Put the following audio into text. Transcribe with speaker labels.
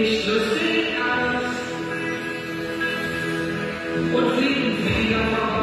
Speaker 1: mich lustig aus und fliegen wieder vorbei.